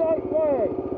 Yay, yay.